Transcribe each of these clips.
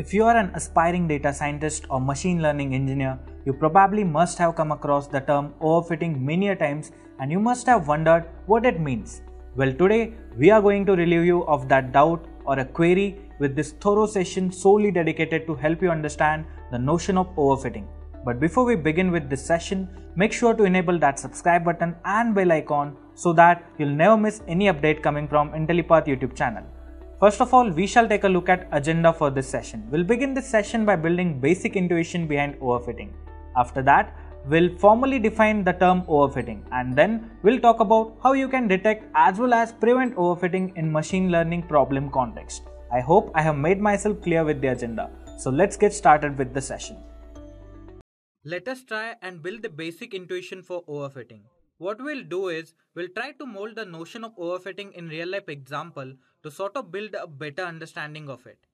If you are an aspiring data scientist or machine learning engineer, you probably must have come across the term overfitting many a times and you must have wondered what it means. Well, today we are going to relieve you of that doubt or a query with this thorough session solely dedicated to help you understand the notion of overfitting. But before we begin with this session, make sure to enable that subscribe button and bell icon so that you'll never miss any update coming from Intellipaat YouTube channel. First of all, we shall take a look at agenda for this session. We'll begin this session by building basic intuition behind overfitting. After that, we'll formally define the term overfitting and then we'll talk about how you can detect as well as prevent overfitting in machine learning problem context. I hope I have made myself clear with the agenda. So let's get started with the session. Let us try and build the basic intuition for overfitting. What we'll do is, we'll try to mold the notion of overfitting in real life example to sort of build a better understanding of it.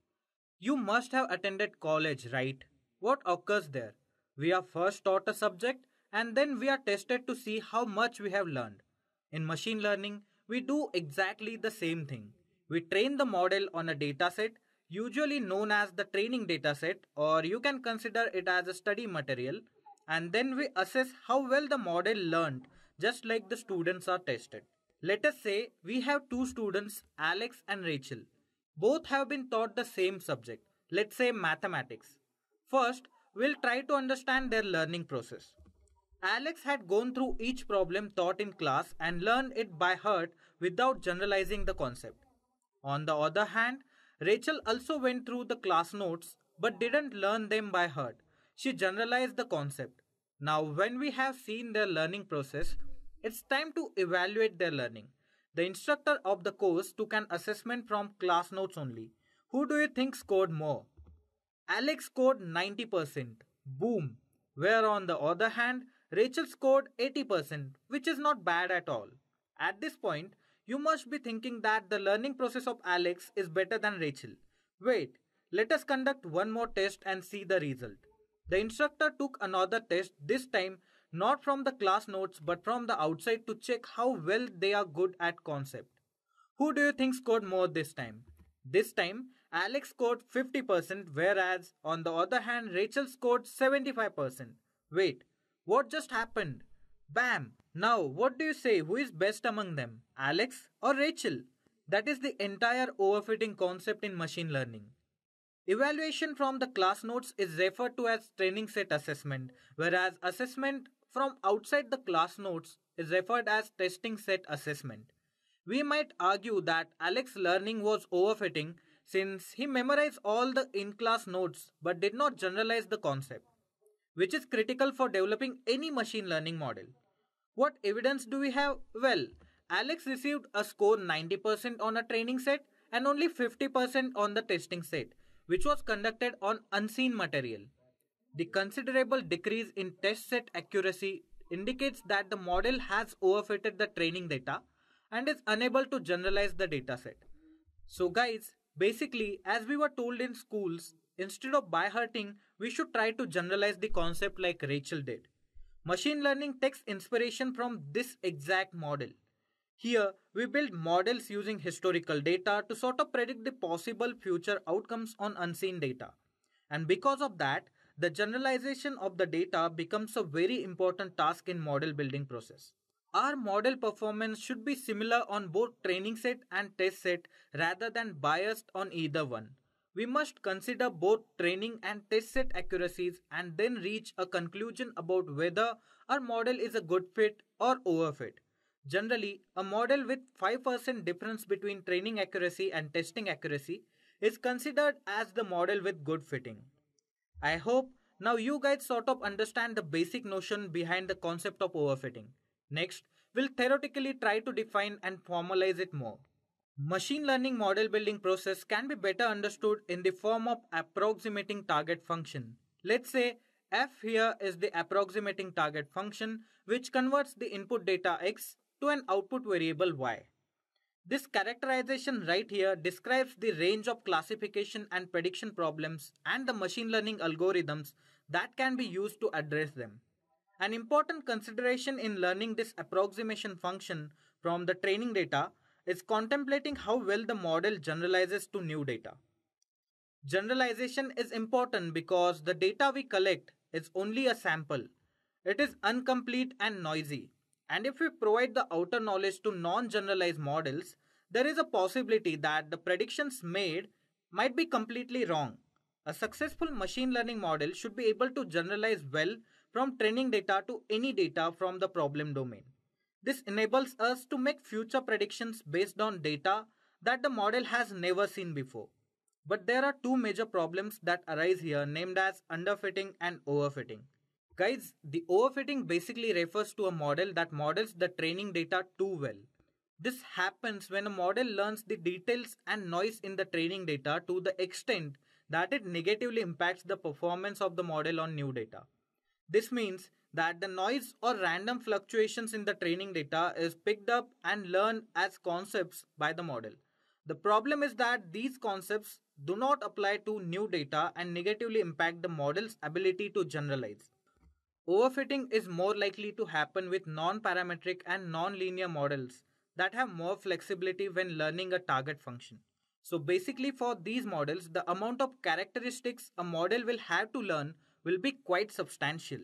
You must have attended college, right? What occurs there? We are first taught a subject and then we are tested to see how much we have learned. In machine learning, we do exactly the same thing. We train the model on a dataset, usually known as the training dataset, or you can consider it as a study material, and then we assess how well the model learned just like the students are tested. Let us say we have two students, Alex and Rachel. Both have been taught the same subject, let's say mathematics. First, we'll try to understand their learning process. Alex had gone through each problem taught in class and learned it by heart without generalizing the concept. On the other hand, Rachel also went through the class notes but didn't learn them by heart. She generalized the concept. Now, when we have seen their learning process, it's time to evaluate their learning. The instructor of the course took an assessment from class notes only. Who do you think scored more? Alex scored 90%. Boom. Where on the other hand, Rachel scored 80%, which is not bad at all. At this point, you must be thinking that the learning process of Alex is better than Rachel. Wait, let us conduct one more test and see the result. The instructor took another test, this time not from the class notes but from the outside to check how well they are good at concept. Who do you think scored more this time? This time, Alex scored 50%, whereas on the other hand, Rachel scored 75%. Wait, what just happened? Bam! Now, what do you say? Who is best among them? Alex or Rachel? That is the entire overfitting concept in machine learning. Evaluation from the class notes is referred to as training set assessment, whereas assessment from outside the class notes is referred as testing set assessment. We might argue that Alex's learning was overfitting since he memorized all the in class notes but did not generalize the concept, which is critical for developing any machine learning model. What evidence do we have? Well, Alex received a score 90% on a training set and only 50% on the testing set, which was conducted on unseen material. The considerable decrease in test set accuracy indicates that the model has overfitted the training data and is unable to generalize the dataset. So, guys, basically, as we were told in schools, instead of by hearting, we should try to generalize the concept like Rachel did. Machine learning takes inspiration from this exact model. Here, we build models using historical data to sort of predict the possible future outcomes on unseen data. And because of that, the generalization of the data becomes a very important task in model building process. Our model performance should be similar on both training set and test set rather than biased on either one. We must consider both training and test set accuracies and then reach a conclusion about whether our model is a good fit or overfit. Generally, a model with 5% difference between training accuracy and testing accuracy is considered as the model with good fitting. I hope now you guys sort of understand the basic notion behind the concept of overfitting. Next, we'll theoretically try to define and formalize it more. Machine learning model building process can be better understood in the form of approximating target function. Let's say f here is the approximating target function which converts the input data x to an output variable y. This characterization right here describes the range of classification and prediction problems and the machine learning algorithms that can be used to address them. An important consideration in learning this approximation function from the training data is contemplating how well the model generalizes to new data. Generalization is important because the data we collect is only a sample. It is incomplete and noisy. And if we provide the outer knowledge to non generalized models, there is a possibility that the predictions made might be completely wrong. A successful machine learning model should be able to generalize well from training data to any data from the problem domain. This enables us to make future predictions based on data that the model has never seen before. But there are two major problems that arise here named as underfitting and overfitting. Guys, the overfitting basically refers to a model that models the training data too well. This happens when a model learns the details and noise in the training data to the extent that it negatively impacts the performance of the model on new data. This means that the noise or random fluctuations in the training data is picked up and learned as concepts by the model. The problem is that these concepts do not apply to new data and negatively impact the model's ability to generalize. Overfitting is more likely to happen with non-parametric and non-linear models that have more flexibility when learning a target function. So basically for these models, the amount of characteristics a model will have to learn will be quite substantial.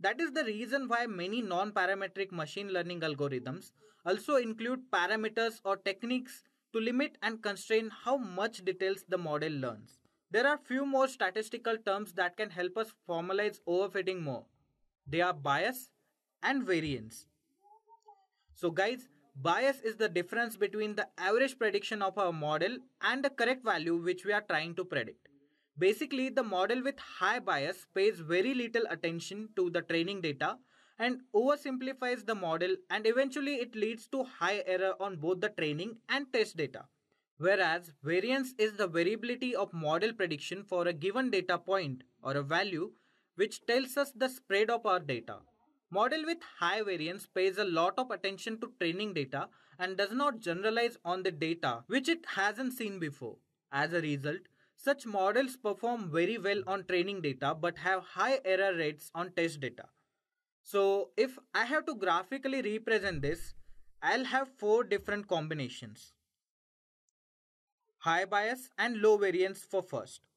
That is the reason why many non-parametric machine learning algorithms also include parameters or techniques to limit and constrain how much details the model learns. There are few more statistical terms that can help us formalize overfitting more. They are bias and variance. So guys, bias is the difference between the average prediction of our model and the correct value which we are trying to predict. Basically, the model with high bias pays very little attention to the training data and oversimplifies the model and eventually it leads to high error on both the training and test data. Whereas variance is the variability of model prediction for a given data point or a value which tells us the spread of our data. Model with high variance pays a lot of attention to training data and does not generalize on the data which it hasn't seen before. As a result, such models perform very well on training data but have high error rates on test data. So if I have to graphically represent this, I'll have four different combinations. High bias and low variance for first.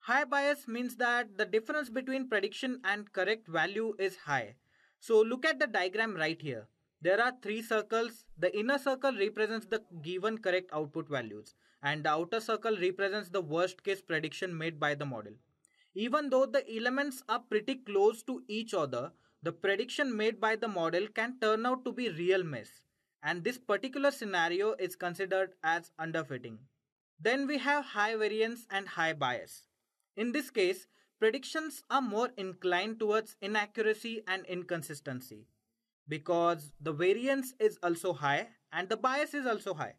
High bias means that the difference between prediction and correct value is high. So look at the diagram right here. There are three circles. The inner circle represents the given correct output values and the outer circle represents the worst case prediction made by the model. Even though the elements are pretty close to each other, the prediction made by the model can turn out to be real mess and this particular scenario is considered as underfitting. Then we have high variance and high bias. In this case, predictions are more inclined towards inaccuracy and inconsistency because the variance is also high and the bias is also high.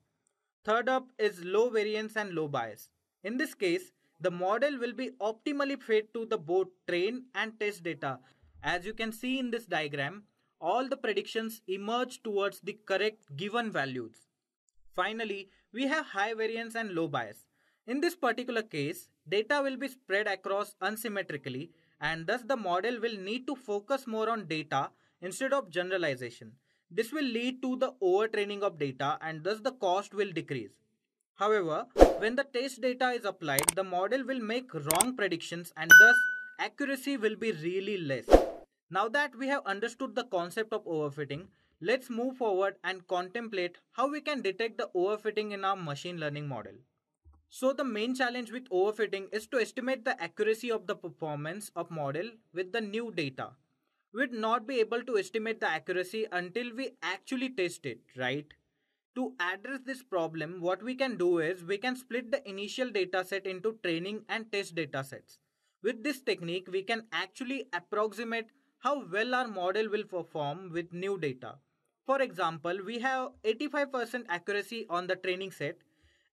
Third up is low variance and low bias. In this case, the model will be optimally fit to the both train and test data as you can see in this diagram, all the predictions emerge towards the correct given values. Finally, we have high variance and low bias. In this particular case, data will be spread across unsymmetrically and thus the model will need to focus more on data instead of generalization. This will lead to the overtraining of data and thus the cost will decrease. However, when the test data is applied, the model will make wrong predictions and thus accuracy will be really less. Now that we have understood the concept of overfitting, let's move forward and contemplate how we can detect the overfitting in our machine learning model. So the main challenge with overfitting is to estimate the accuracy of the performance of model with the new data. We'd not be able to estimate the accuracy until we actually test it, right? To address this problem, what we can do is we can split the initial dataset into training and test datasets. With this technique, we can actually approximate how well our model will perform with new data. For example, we have 85% accuracy on the training set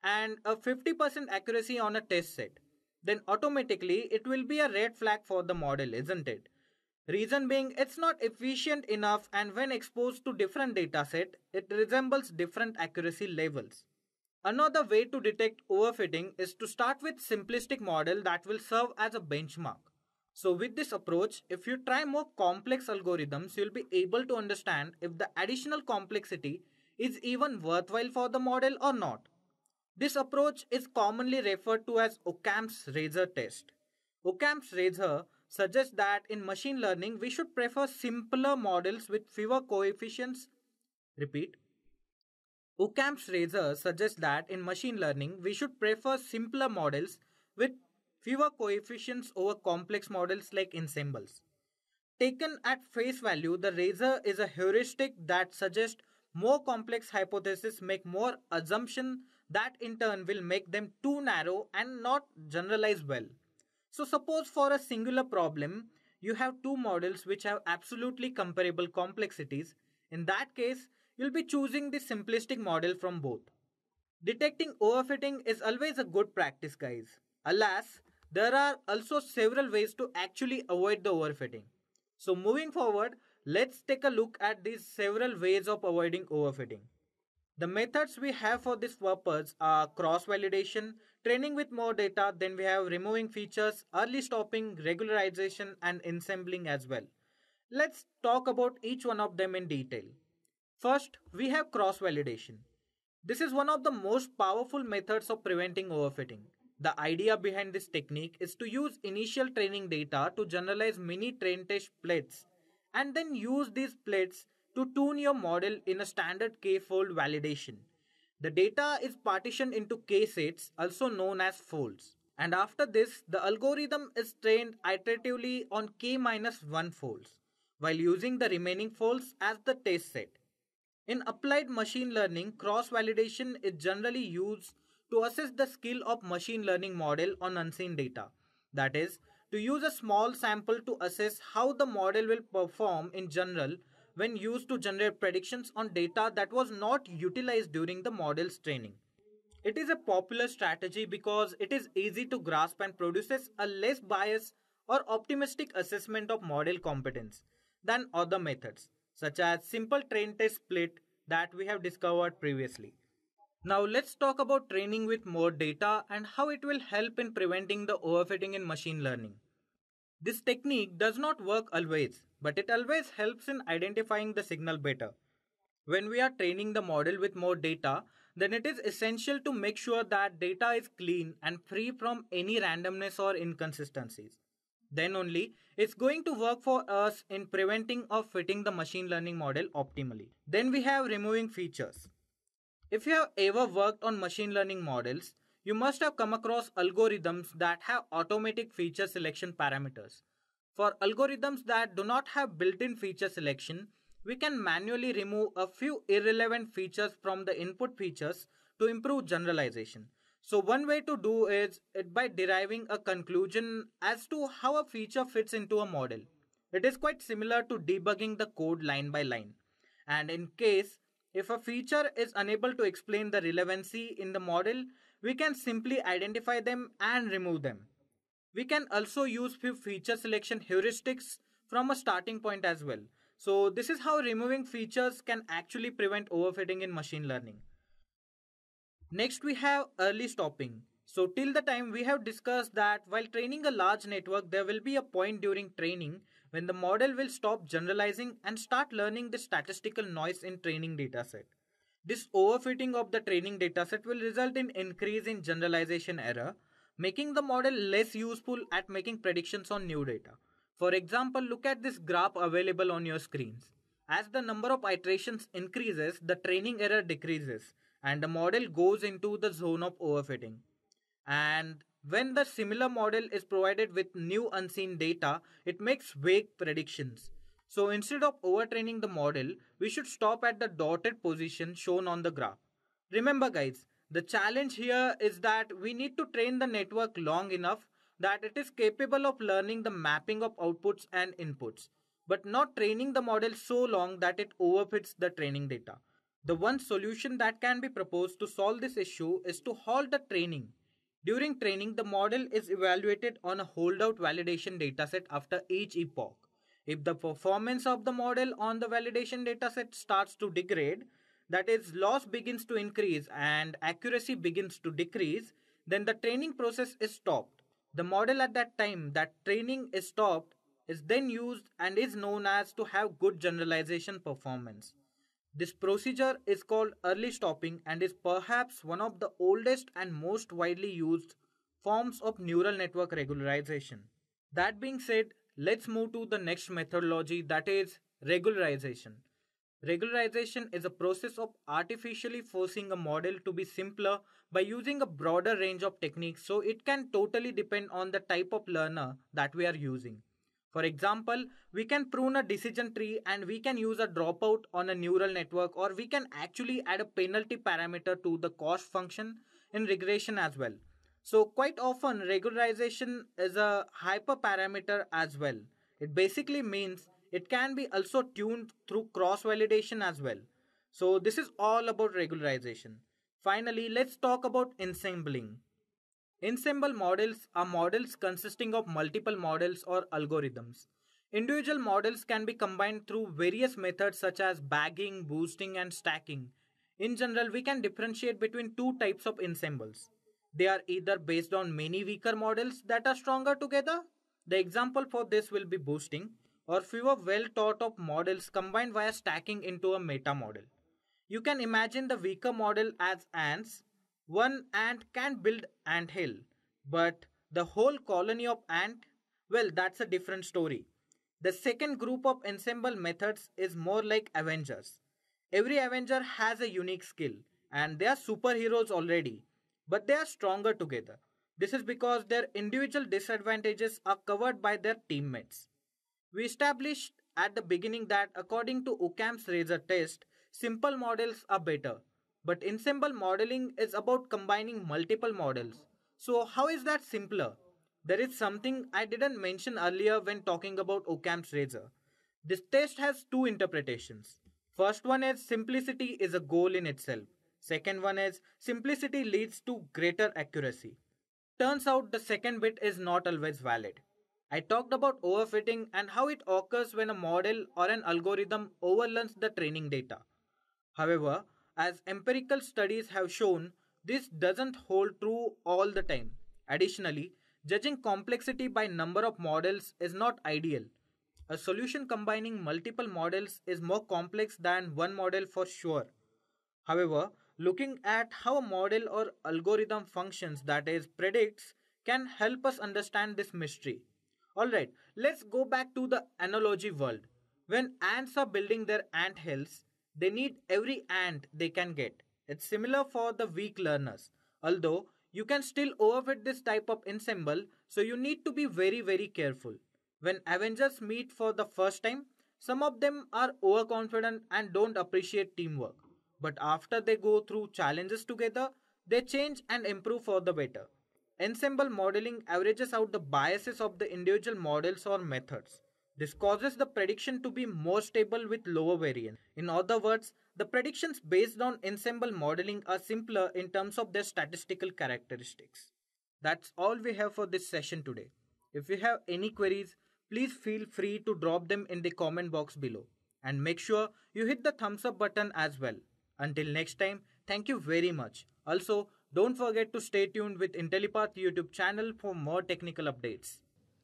and a 50% accuracy on a test set. Then automatically it will be a red flag for the model, isn't it? Reason being, it's not efficient enough and when exposed to different dataset, it resembles different accuracy levels. Another way to detect overfitting is to start with simplistic model that will serve as a benchmark. So with this approach, if you try more complex algorithms, you'll be able to understand if the additional complexity is even worthwhile for the model or not. This approach is commonly referred to as Occam's razor test. Occam's razor suggests that in machine learning we should prefer simpler models with fewer coefficients. Repeat. Occam's razor suggests that in machine learning we should prefer simpler models with fewer coefficients over complex models like ensembles. Taken at face value, the razor is a heuristic that suggests more complex hypotheses make more assumption that in turn will make them too narrow and not generalize well. So suppose for a singular problem, you have two models which have absolutely comparable complexities. In that case, you'll be choosing the simplistic model from both. Detecting overfitting is always a good practice guys. Alas, there are also several ways to actually avoid the overfitting. So moving forward, let's take a look at these several ways of avoiding overfitting. The methods we have for this purpose are cross-validation, training with more data, then we have removing features, early stopping, regularization and ensembling as well. Let's talk about each one of them in detail. First, we have cross-validation. This is one of the most powerful methods of preventing overfitting. The idea behind this technique is to use initial training data to generalize mini train test splits and then use these splits to tune your model in a standard k-fold validation. The data is partitioned into k-sets, also known as folds. And after this, the algorithm is trained iteratively on k-1 folds, while using the remaining folds as the test set. In applied machine learning, cross-validation is generally used to assess the skill of machine learning model on unseen data. That is, to use a small sample to assess how the model will perform in general when used to generate predictions on data that was not utilized during the model's training. It is a popular strategy because it is easy to grasp and produces a less biased or optimistic assessment of model competence than other methods, such as simple train test split that we have discovered previously. Now let's talk about training with more data and how it will help in preventing the overfitting in machine learning. This technique does not work always, but it always helps in identifying the signal better. When we are training the model with more data, then it is essential to make sure that data is clean and free from any randomness or inconsistencies. Then only it's going to work for us in preventing or fitting the machine learning model optimally. Then we have removing features. If you have ever worked on machine learning models, you must have come across algorithms that have automatic feature selection parameters. For algorithms that do not have built-in feature selection, we can manually remove a few irrelevant features from the input features to improve generalization. So one way to do is it by deriving a conclusion as to how a feature fits into a model. It is quite similar to debugging the code line by line. And in case if a feature is unable to explain the relevancy in the model, we can simply identify them and remove them. We can also use feature selection heuristics from a starting point as well. So this is how removing features can actually prevent overfitting in machine learning. Next we have early stopping. So till the time we have discussed that while training a large network there will be a point during training when the model will stop generalizing and start learning the statistical noise in training dataset. This overfitting of the training dataset will result in increase in generalization error, making the model less useful at making predictions on new data. For example, look at this graph available on your screens. As the number of iterations increases, the training error decreases and the model goes into the zone of overfitting. And when the similar model is provided with new unseen data, it makes vague predictions. So instead of overtraining the model, we should stop at the dotted position shown on the graph. Remember guys, the challenge here is that we need to train the network long enough that it is capable of learning the mapping of outputs and inputs, but not training the model so long that it overfits the training data. The one solution that can be proposed to solve this issue is to halt the training during training, the model is evaluated on a holdout validation dataset after each epoch. If the performance of the model on the validation dataset starts to degrade, that is, loss begins to increase and accuracy begins to decrease, then the training process is stopped. The model at that time that training is stopped is then used and is known as to have good generalization performance. This procedure is called early stopping and is perhaps one of the oldest and most widely used forms of neural network regularization. That being said, let's move to the next methodology that is regularization. Regularization is a process of artificially forcing a model to be simpler by using a broader range of techniques so it can totally depend on the type of learner that we are using. For example, we can prune a decision tree and we can use a dropout on a neural network or we can actually add a penalty parameter to the cost function in regression as well. So quite often regularization is a hyperparameter as well. It basically means it can be also tuned through cross validation as well. So this is all about regularization. Finally, let's talk about ensembling. Ensemble models are models consisting of multiple models or algorithms. Individual models can be combined through various methods such as bagging, boosting, and stacking. In general, we can differentiate between two types of ensembles. They are either based on many weaker models that are stronger together. The example for this will be boosting, or fewer well thought of models combined via stacking into a meta model. You can imagine the weaker model as ants one ant can build ant hill, but the whole colony of ant, well, that's a different story. The second group of ensemble methods is more like Avengers. Every Avenger has a unique skill, and they are superheroes already, but they are stronger together. This is because their individual disadvantages are covered by their teammates. We established at the beginning that according to Occam's razor test, simple models are better but ensemble modeling is about combining multiple models. So how is that simpler? There is something I didn't mention earlier when talking about Occam's razor. This test has two interpretations. First one is simplicity is a goal in itself. Second one is simplicity leads to greater accuracy. Turns out the second bit is not always valid. I talked about overfitting and how it occurs when a model or an algorithm overlearns the training data. However, as empirical studies have shown, this doesn't hold true all the time. Additionally, judging complexity by number of models is not ideal. A solution combining multiple models is more complex than one model for sure. However, looking at how a model or algorithm functions, that is, predicts, can help us understand this mystery. Alright, let's go back to the analogy world. When ants are building their ant hills, they need every ant they can get. It's similar for the weak learners. Although you can still overfit this type of ensemble, so you need to be very very careful. When Avengers meet for the first time, some of them are overconfident and don't appreciate teamwork. But after they go through challenges together, they change and improve for the better. Ensemble modeling averages out the biases of the individual models or methods. This causes the prediction to be more stable with lower variance. In other words, the predictions based on ensemble modeling are simpler in terms of their statistical characteristics. That's all we have for this session today. If you have any queries, please feel free to drop them in the comment box below. And make sure you hit the thumbs up button as well. Until next time, thank you very much. Also, don't forget to stay tuned with Intellipaat YouTube channel for more technical updates.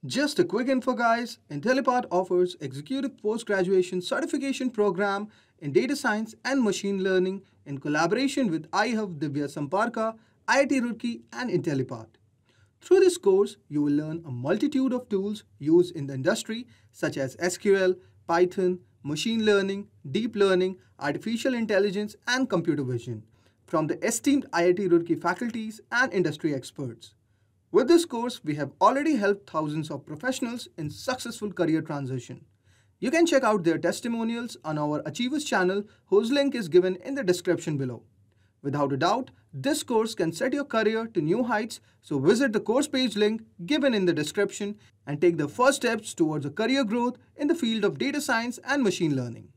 Just a quick info guys, Intellipaat offers executive post-graduation certification program in data science and machine learning in collaboration with iHub Divya Samparka, IIT Roorkee and Intellipaat. Through this course, you will learn a multitude of tools used in the industry such as SQL, Python, machine learning, deep learning, artificial intelligence and computer vision from the esteemed IIT Roorkee faculties and industry experts. With this course, we have already helped thousands of professionals in successful career transition. You can check out their testimonials on our Achievers channel whose link is given in the description below. Without a doubt, this course can set your career to new heights, so visit the course page link given in the description and take the first steps towards a career growth in the field of data science and machine learning.